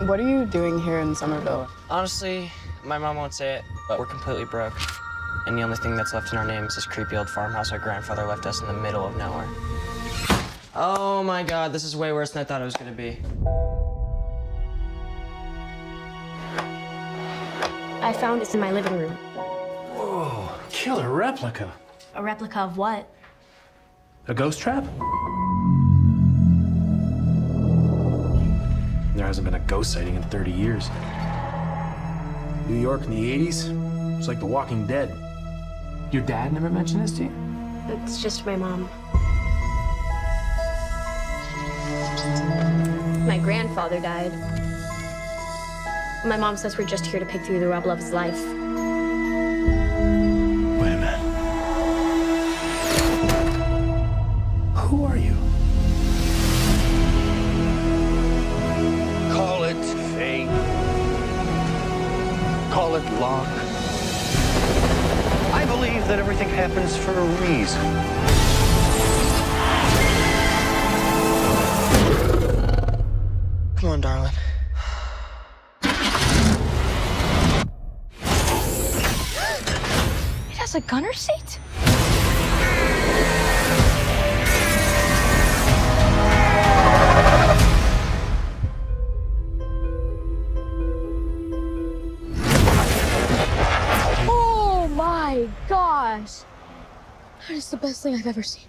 What are you doing here in Summerville? Honestly, my mom won't say it, but we're completely broke. And the only thing that's left in our name is this creepy old farmhouse our grandfather left us in the middle of nowhere. Oh my god, this is way worse than I thought it was gonna be. I found this in my living room. Whoa, killer replica. A replica of what? A ghost trap? There hasn't been a ghost sighting in 30 years. New York in the 80s, it's like The Walking Dead. Your dad never mentioned this to you? It's just my mom. My grandfather died. My mom says we're just here to pick through the rubble of his life. Call it luck. I believe that everything happens for a reason. Come on, darling. It has a gunner seat? Gosh! That is the best thing I've ever seen.